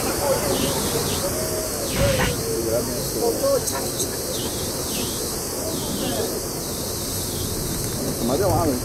什么叫二轮车？